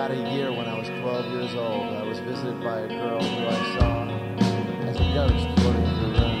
about a year when I was 12 years old. I was visited by a girl who I saw as a ghost floating through the room.